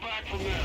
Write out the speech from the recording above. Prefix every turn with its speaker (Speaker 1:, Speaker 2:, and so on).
Speaker 1: back from there.